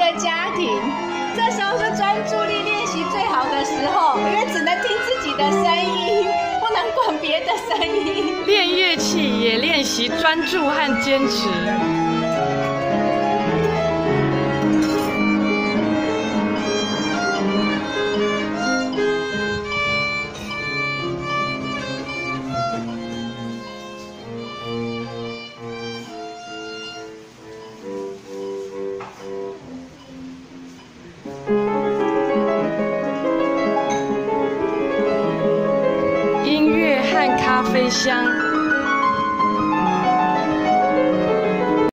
的家庭，这时候是专注力练习最好的时候，因为只能听自己的声音，不能管别的声音。练乐器也练习专注和坚持。音乐和咖啡香。